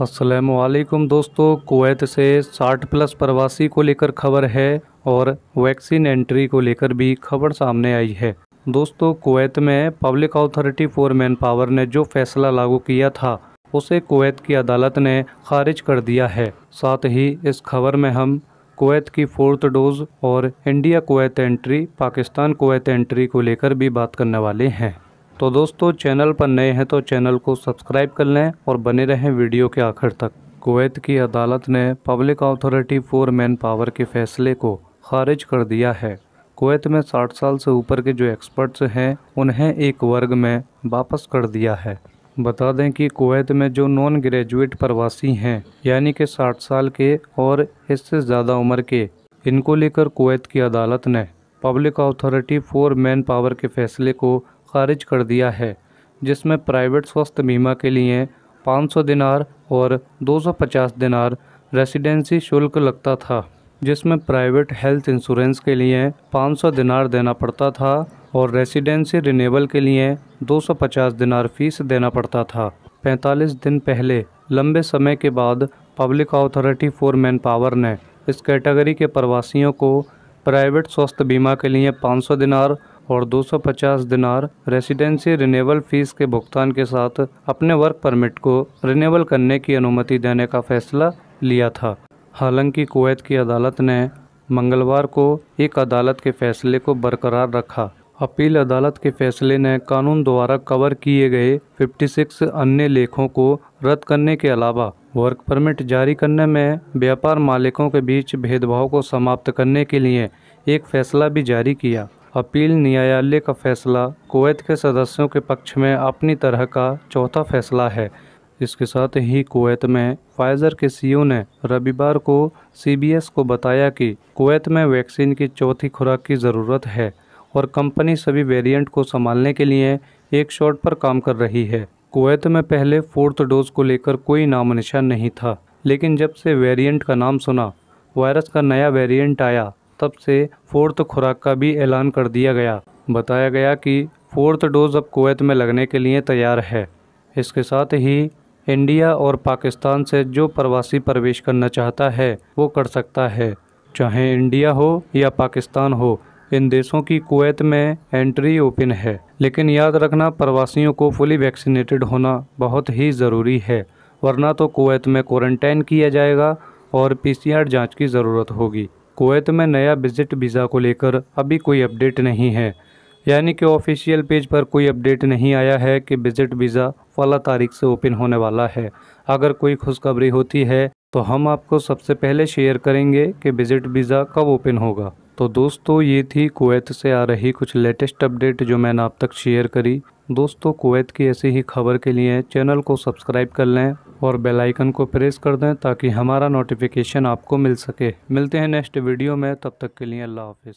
असलकुम दोस्तों, कुवैत से 60 प्लस प्रवासी को लेकर खबर है और वैक्सीन एंट्री को लेकर भी खबर सामने आई है। दोस्तों, कुवैत में public authority for man power ने जो फैसला लागू किया था, उसे कुवैत की अदालत ने खारिज कर दिया है। साथ ही इस खबर में हम कुवैत की फोर्थ डोज और India Kuwait entry, Pakistan Kuwait entry को लेकर भी बात करने वाले हैं। तो दोस्तों, चैनल पर नए हैं तो चैनल को सब्सक्राइब कर लें और बने रहें वीडियो के आखिर तक। कुवैत की अदालत ने public authority for man power के फैसले को खारिज कर दिया है। कुवैत में 60 साल से ऊपर के जो एक्सपर्ट्स हैं, उन्हें एक वर्ग में वापस कर दिया है। बता दें कि कुवैत में जो नॉन ग्रेजुएट प्रवासी हैं, यानी कि 60 साल के और इससे ज़्यादा उम्र के, इनको लेकर कुवैत की अदालत ने public authority for man power के फैसले को खारिज कर दिया है, जिसमें प्राइवेट स्वास्थ्य बीमा के लिए 500 दिनार और 250 दिनार रेसिडेंसी शुल्क लगता था, जिसमें प्राइवेट हेल्थ इंश्योरेंस के लिए 500 दिनार देना पड़ता था और रेसिडेंसी रिनेबल के लिए 250 दिनार फ़ीस देना पड़ता था। 45 दिन पहले, लंबे समय के बाद public authority for man power ने इस कैटेगरी के प्रवासियों को प्राइवेट स्वास्थ्य बीमा के लिए 500 दिनार और 250 दिनार रेसिडेंसी रिनेवल फ़ीस के भुगतान के साथ अपने वर्क परमिट को रिनेवल करने की अनुमति देने का फैसला लिया था। हालाँकि कुवैत की अदालत ने मंगलवार को एक अदालत के फैसले को बरकरार रखा। अपील अदालत के फैसले ने कानून द्वारा कवर किए गए 56 अन्य लेखों को रद्द करने के अलावा वर्क परमिट जारी करने में व्यापार मालिकों के बीच भेदभाव को समाप्त करने के लिए एक फैसला भी जारी किया। अपील न्यायालय का फैसला कुवैत के सदस्यों के पक्ष में अपनी तरह का चौथा फैसला है। इसके साथ ही कुवैत में फाइजर के सीईओ ने रविवार को सीबीएस को बताया कि कुवैत में वैक्सीन की चौथी खुराक की ज़रूरत है और कंपनी सभी वेरिएंट को संभालने के लिए एक शॉट पर काम कर रही है। कुवैत में पहले फोर्थ डोज को लेकर कोई नाम निशान नहीं था, लेकिन जब से वेरिएंट का नाम सुना, वायरस का नया वेरिएंट आया तब से फोर्थ खुराक का भी ऐलान कर दिया गया। बताया गया कि फोर्थ डोज अब कुवैत में लगने के लिए तैयार है। इसके साथ ही इंडिया और पाकिस्तान से जो प्रवासी प्रवेश करना चाहता है, वो कर सकता है। चाहे इंडिया हो या पाकिस्तान हो, इन देशों की कुवैत में एंट्री ओपन है। लेकिन याद रखना, प्रवासियों को फुली वैक्सीनेटेड होना बहुत ही ज़रूरी है, वरना तो कुवैत में क्वारंटाइन किया जाएगा और पीसीआर जाँच की ज़रूरत होगी। कुवैत में नया विज़िट वीज़ा को लेकर अभी कोई अपडेट नहीं है। यानी कि ऑफिशियल पेज पर कोई अपडेट नहीं आया है कि विज़िट वीज़ा फला तारीख से ओपन होने वाला है। अगर कोई खुशखबरी होती है तो हम आपको सबसे पहले शेयर करेंगे कि विज़िट वीज़ा कब ओपन होगा। तो दोस्तों, ये थी कुवैत से आ रही कुछ लेटेस्ट अपडेट जो मैंने आप तक शेयर करी। दोस्तों, कुवैत की ऐसी ही खबर के लिए चैनल को सब्सक्राइब कर लें और बेल आइकन को प्रेस कर दें ताकि हमारा नोटिफिकेशन आपको मिल सके। मिलते हैं नेक्स्ट वीडियो में, तब तक के लिए अल्लाह हाफिज़।